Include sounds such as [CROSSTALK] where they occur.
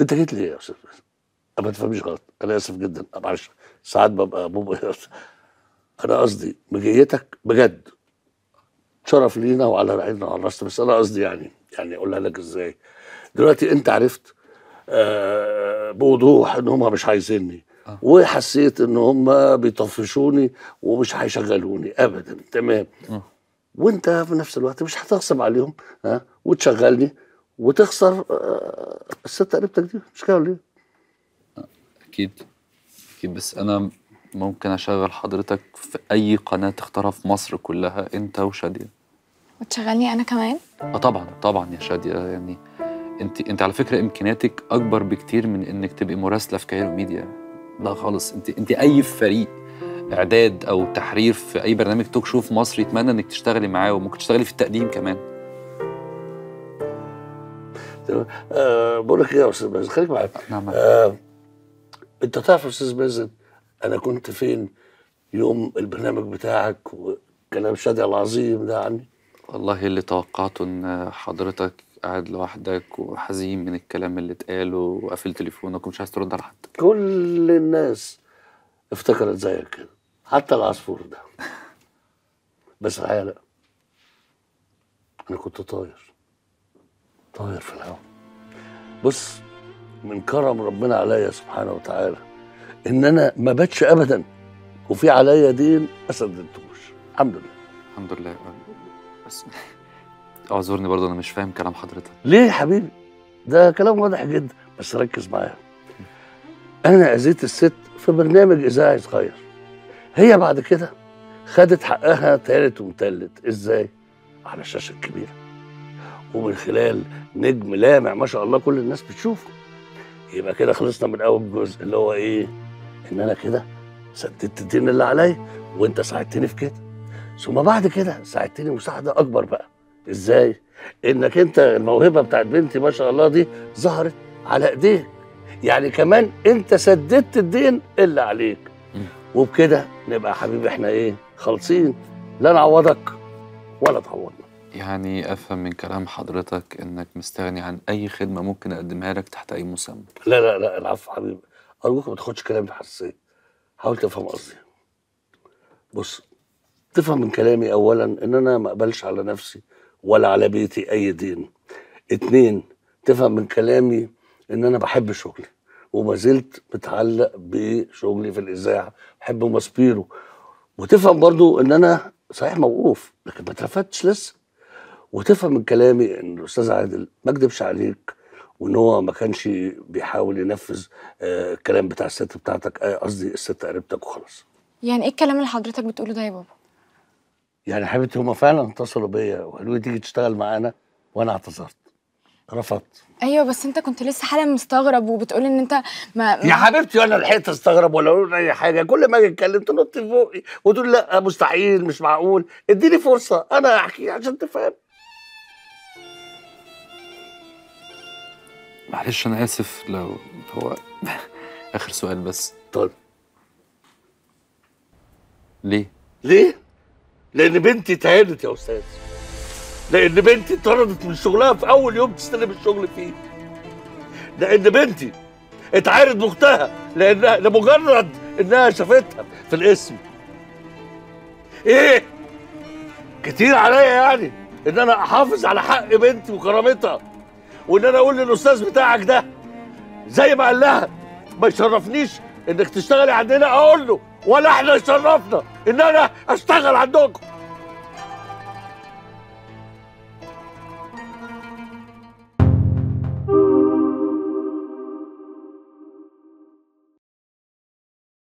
انت جيت لي يا أستاذ ما تفهميش غلط. أنا آسف جدا. معلش. ساعات ببقى ببقى [LAUGHS] أنا قصدي مجيتك بجد. شرف لينا وعلى رأينا وعلى راسنا بس أنا قصدي يعني يعني أقولها لك إزاي. دلوقتي أنت عرفت آه بوضوح إن هم مش عايزيني. آه. وحسيت إن هم بيطفشوني ومش هيشغلوني. ابدا. تمام. آه. وأنت في نفس الوقت مش هتغصب عليهم ها وتشغلني. وتخسر آه الست قريبتك دي. مش كده ولا إيه؟ أكيد. أكيد. بس أنا ممكن أشغل حضرتك في أي قناة تختارها في مصر كلها أنت وشادية. وتشغلني أنا كمان؟ آه طبعا طبعا يا شادية. يعني أنت أنت على فكرة إمكانياتك أكبر بكتير من إنك تبقي مراسلة في كايرو ميديا. لا خالص. أنت أنت أي فريق إعداد أو تحرير في أي برنامج توك شو في مصر يتمنى إنك تشتغلي معاه وممكن تشتغلي في التقديم كمان. بقول لك إيه يا أستاذ مازن خليك معايا. نعم آه أنت تعرف يا أستاذ مازن أنا كنت فين يوم البرنامج بتاعك وكلام شادي العظيم ده عني؟ والله اللي توقعته إن حضرتك قاعد لوحدك وحزين من الكلام اللي اتقال وقافل تليفونك ومش عايز ترد على حد. كل الناس افتكرت زيك كده حتى العصفور ده. بس الحقيقة لا أنا كنت طاير. طاير في الهواء. بص من كرم ربنا عليا سبحانه وتعالى إن أنا ما باتش ابدا وفي عليا دين ما سددتوش الحمد لله. الحمد لله. بس اعذرني برضه أنا مش فاهم كلام حضرتك. ليه يا حبيبي؟ ده كلام واضح جدا بس ركز معايا. أنا أذيت الست في برنامج اذاعي صغير هي بعد كده خدت حقها تالت ومتلت إزاي؟ على الشاشة الكبيرة. ومن خلال نجم لامع ما شاء الله كل الناس بتشوفه. يبقى كده خلصنا من أول جزء اللي هو إيه؟ إن أنا كده سددت الدين اللي عليا وأنت ساعدتني في كده. ثم بعد كده ساعدتني مساعدة أكبر بقى. إزاي؟ إنك أنت الموهبة بتاعت بنتي ما شاء الله دي ظهرت على إيديك. يعني كمان أنت سددت الدين اللي عليك. وبكده نبقى يا حبيبي إحنا إيه؟ خالصين. لا نعوضك ولا تعوضنا. يعني أفهم من كلام حضرتك إنك مستغني عن أي خدمة ممكن أقدمها لك تحت أي مسمى. لا لا لا العفو حبيبي. ارجوك ما تاخدش كلامي بحساسيه حاول تفهم قصدي. بص تفهم من كلامي اولا إن أنا ما أقبلش على نفسي ولا على بيتي أي دين. اتنين تفهم من كلامي إن أنا بحب شغلي وما زلت متعلق بشغلي في الإذاعة. بحب ماسبيرو وتفهم برضو إن أنا صحيح موقوف لكن ما اترفدتش لسه. وتفهم من كلامي إن الأستاذ عادل ما اكدبش عليك وإن هو ما كانش بيحاول ينفذ آه، الكلام بتاع الست بتاعتك آه، قصدي الست قريبتك وخلاص. يعني إيه الكلام اللي حضرتك بتقوله ده يا بابا؟ يعني حبيبتي هما فعلا اتصلوا بيا وقالوا لي تيجي تشتغل معانا وأنا اعتذرت. رفضت. أيوه بس أنت كنت لسه حالا مستغرب وبتقول إن أنت ما, يا حبيبتي وأنا لحقت أستغرب ولا أقول أي حاجة. كل ما أجي أتكلم تنط فوقي وتقول لأ مستحيل مش معقول. إديني فرصة أنا أحكي عشان تفهم. معلش أنا آسف لو هو [LAUGHS] آخر سؤال بس طيب ليه ليه؟ لأن بنتي اتهانت يا أستاذ. لأن بنتي اتطردت من شغلها في أول يوم تستلم الشغل فيه. لأن بنتي اتعارت بأختها لأنها لمجرد إنها شافتها في الاسم. إيه؟ كتير عليا يعني إن أنا أحافظ على حق بنتي وكرامتها. وإن أنا أقول للأستاذ بتاعك ده زي ما قال لها ما يشرفنيش إنك تشتغلي عندنا أقول له ولا إحنا يشرفنا إن أنا أشتغل عندكم.